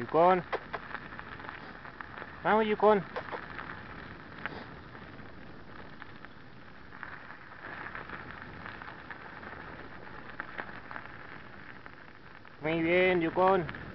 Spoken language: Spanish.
Yukon. Vamos, Yukon. Muy bien, Yukon.